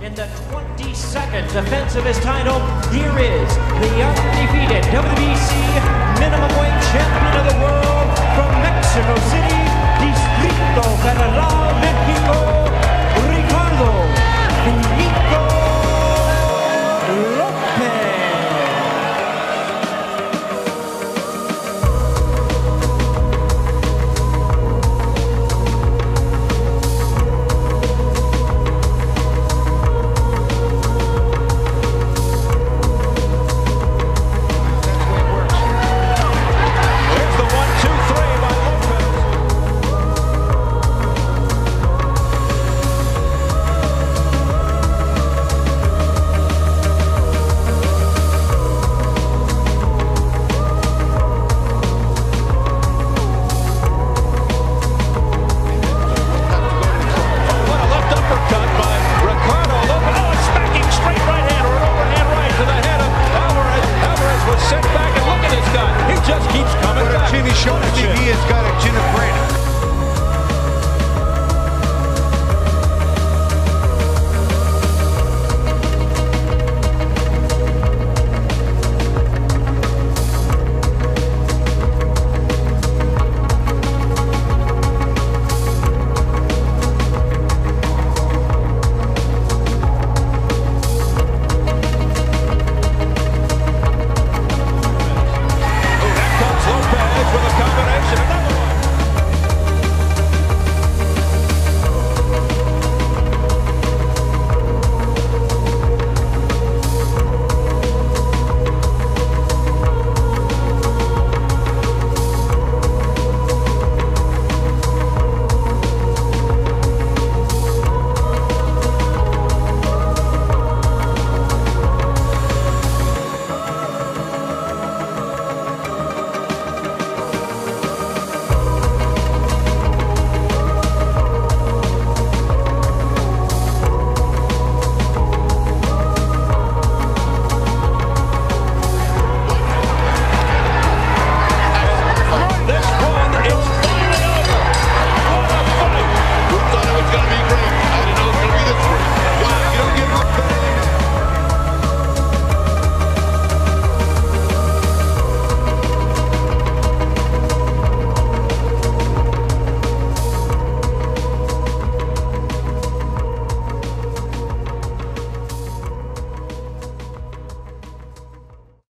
In the 22nd defense of his title, here is the undefeated WBC minimum weight champion of the world from Mexico shot at the